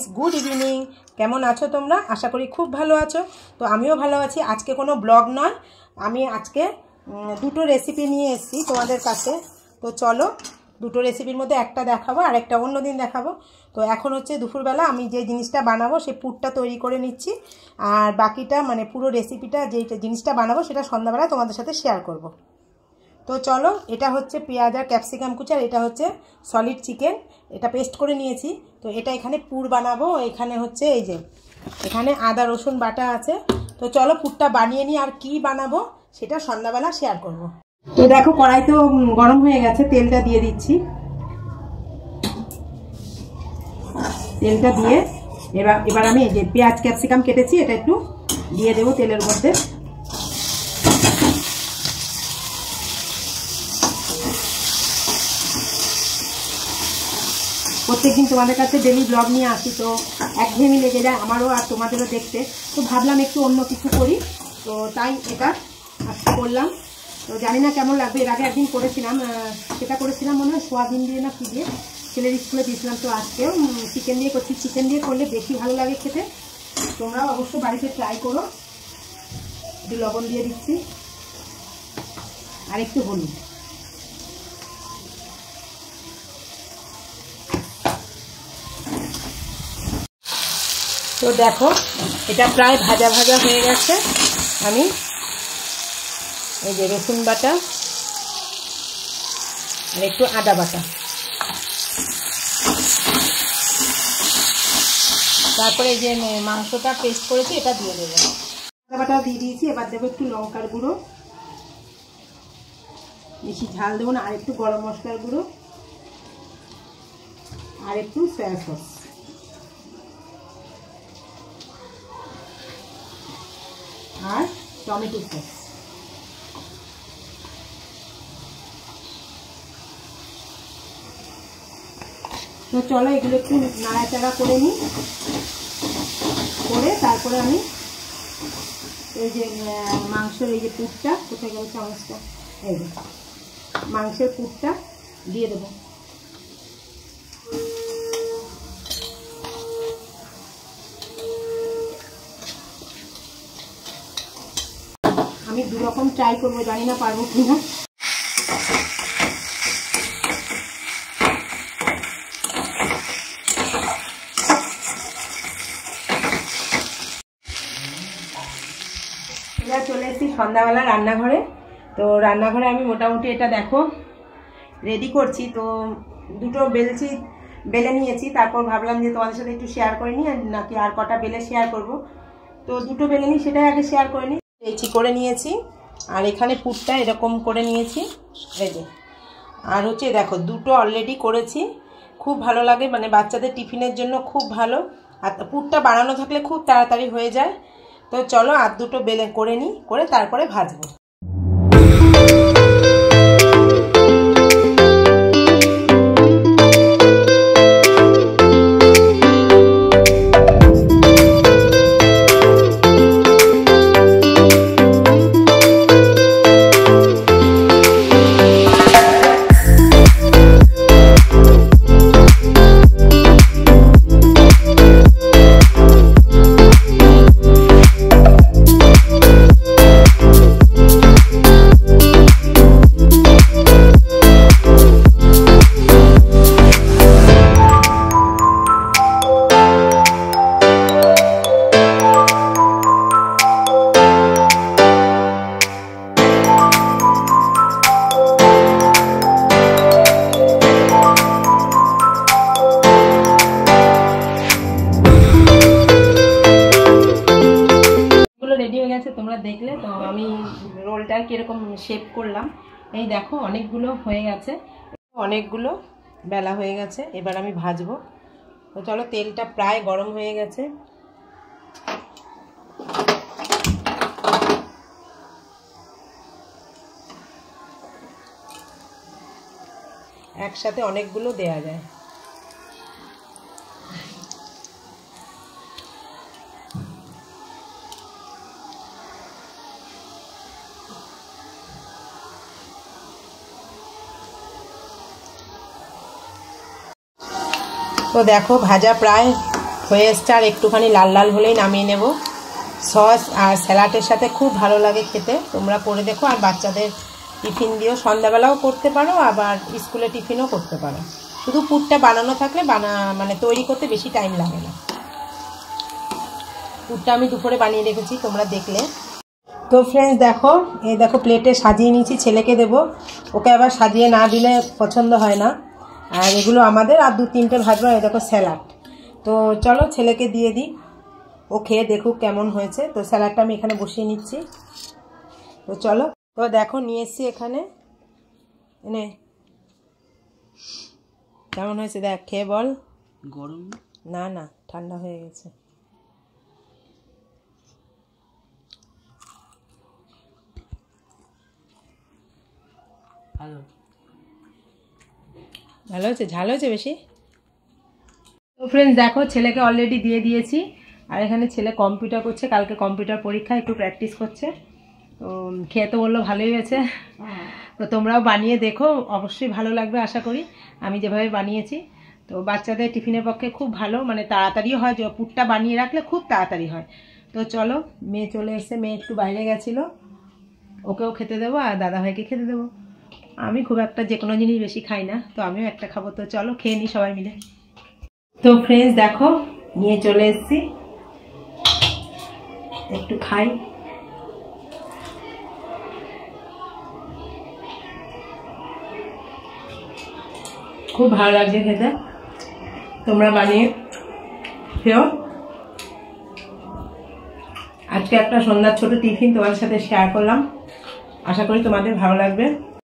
Friends, good evening. কেমন আছো তোমরা? আশা করি খুব ভালো আছো। তো আমিও ভালো আছি। আজকে কোনো ব্লগ নয়। আমি আজকে দুটো রেসিপি নিয়ে এসেছি তোমাদের কাছে। তো চলো, দুটো রেসিপির মধ্যে একটা দেখাবো আর একটা অন্য দিন দেখাবো। তো এখন হচ্ছে দুপুরবেলা আমি যে জিনিসটা বানাবো, সেই পুরটা তৈরি করে নিচ্ছি। আর বাকিটা মানে পুরো রেসিপিটা যে জিনিসটা বানাবো, সেটা সন্ধ্যাবেলা তোমাদের সাথে শেয়ার করব। তো চলো, এটা হচ্ছে পেঁয়াজ আর ক্যাপসিকাম কুচি আর এটা হচ্ছে সলিড চিকেন এটা পেস্ট করে নিয়েছি। তো এটা এখানে পুর বানাবো। এখানে হচ্ছে এই যে, এখানে আদা, রসুন বাটা আছে। তো চলো পুরটা বানিয়ে নিই আর কি বানাবো সেটা সন্ধ্যাবেলা শেয়ার করব। তো দেখো, কড়াই তো গরম হয়ে গেছে, তেলটা দিয়ে দিচ্ছি। তেলটা দিয়ে এবার এবার আমি এই যে পেঁয়াজ, ক্যাপসিকাম কেটেছি, এটা একটু দিয়ে দেবো তেলের মধ্যে। প্রত্যেকদিন তোমাদের কাছে ডেলি ব্লগ নিয়ে আসি, তো একঘেয়েমি লেগে যায় আমারও আর তোমাদেরও দেখতে। তো ভাবলাম একটু অন্য কিছু করি। তো তাই এটা আজকে করলাম। তো জানি না কেমন লাগবে, এর আগে একদিন করেছিলাম সেটা করেছিলাম মনে হয় সোয়াবিন দিয়ে না কি দিয়ে। ছেলের স্কুলে দিয়েছিলাম, তো আজকেও চিকেন দিয়ে করছি। চিকেন দিয়ে করলে বেশি ভালো লাগে খেতে। তোমরাও অবশ্য বাড়িতে ট্রাই করো। একটু লবণ দিয়ে দিচ্ছি। আর একটু হলুদ। তো দেখো, এটা প্রায় ভাজা ভাজা হয়ে গেছে। আমি এই যে রসুন বাটা আর একটু আদা বাটা। তারপরে যে মাংসটা পেস্ট করেছি, এটা দিয়ে দেবো। আদা বাটা দিয়ে দিয়েছি, এবার দেবো একটু লঙ্কার গুঁড়ো। বেশি ঝাল দেবো না, আর একটু গরম মশলার গুঁড়ো। আর একটু সয়া সস আর টমেটো সস। তো চলো এগুলো একটু নাড়াচাড়া করে নিই। করে তারপরে আমি এই যে মাংসের এই যে পুরটা, কোথায় গেল চামচটা? এই মাংসের পুরটা দিয়ে দেবো। আমি দু রকম ট্রাই করব, জানি না পারব কি না চলে এসেছি সন্ধ্যাবেলা রান্নাঘরে। তো রান্নাঘরে আমি মোটামুটি এটা দেখো রেডি করছি। তো দুটো বেলছি, বেলে নিয়েছি। তারপর ভাবলাম যে তোমাদের সাথে একটু শেয়ার করে নিই নাকি আর কটা বেলে শেয়ার করব। তো দুটো বেলে নিই, সেটাই আগে শেয়ার করে নিই। লেচি করে নিয়েছি। আর এখানে পুরটা এরকম করে নিয়েছি। এই যে। আর হচ্ছে, দেখো, দুটো অলরেডি করেছি। খুব ভালো লাগে মানে বাচ্চাদের টিফিনের জন্য খুব ভালো। আর পুরটা বানানো থাকলে খুব তাড়াতাড়ি হয়ে যায়। তো চলো, আর দুটো বেলে করে নিই, করে তারপরে ভাজবো। গেছে তোমরা দেখলে। তো আমি রোলটা কীরকম শেপ করলাম। এই দেখো, অনেকগুলো হয়ে গেছে। অনেকগুলো বেলা হয়ে গেছে, এবার আমি ভাজবো। তো চলো, তেলটা প্রায় গরম হয়ে গেছে। একসাথে অনেকগুলো দেয়া যায়। তো দেখো, ভাজা প্রায় হয়ে এসছে আর একটুখানি লাল লাল হলেই নামিয়ে নেব। সস আর স্যালাডের সাথে খুব ভালো লাগে খেতে। তোমরা করে দেখো আর বাচ্চাদের টিফিন দিয়েও সন্ধ্যাবেলাও করতে পারো, আবার স্কুলে টিফিনও করতে পারো। শুধু পুরটা বানানো থাকলে বানা মানে তৈরি করতে বেশি টাইম লাগে না। পুরটা আমি দুপুরে বানিয়ে রেখেছি, তোমরা দেখলে। তো ফ্রেন্ডস দেখো, এই দেখো প্লেটে সাজিয়ে নিয়েছি, ছেলেকে দেবো। ওকে আবার সাজিয়ে না দিলে পছন্দ হয় না। আর এগুলো আমাদের আর দু তিনটে ভাজবো এই দেখো স্যালাড। তো চলো ছেলেকে দিয়ে দিই। ও খেয়ে দেখুক কেমন হয়েছে। তো স্যালাডটা আমি এখানে বসিয়ে নিচ্ছি। তো চলো। তো দেখো নিয়ে এসছি এখানে। এনে। কেমন হয়েছে দেখ খেয়ে বল। গরম? না না ঠান্ডা হয়ে গেছে। ভালো ভালো হয়েছে? ঝাল হয়েছে বেশি? তো ফ্রেন্ডস দেখো, ছেলেকে অলরেডি দিয়ে দিয়েছি। আর এখানে ছেলে কম্পিউটার করছে। কালকে কম্পিউটার পরীক্ষা, একটু প্র্যাকটিস করছে। তো, খেয়ে তো বলল ভালোই হয়েছে। তো তোমরাও বানিয়ে দেখো। অবশ্যই ভালো লাগবে, আশা করি। আমি যেভাবে বানিয়েছি। তো বাচ্চাদের টিফিনের পক্ষে খুব ভালো। মানে তাড়াতাড়িও হয়। যে পুটটা বানিয়ে রাখলে খুব তাড়াতাড়ি হয়। তো চলো, মেয়ে চলে এসে মেয়ে একটু বাইরে গেছিল। ওকেও খেতে দেবো আর দাদাভাইকে খেতে দেবো। আমি খুব একটা যে কোনো জিনিস বেশি খাই না, তো আমিও একটা খাব। তো চলো, খেয়ে নিই সবাই মিলে। তো ফ্রেন্ডস দেখো, নিয়ে চলে এসেছি। একটু খাই। খুব ভালো লাগছে খেতে। তোমরা বানিয়ে খেও। আজকে একটা সন্ধ্যার ছোট টিফিন তোমাদের সাথে শেয়ার করলাম। আশা করি তোমাদের ভালো লাগবে।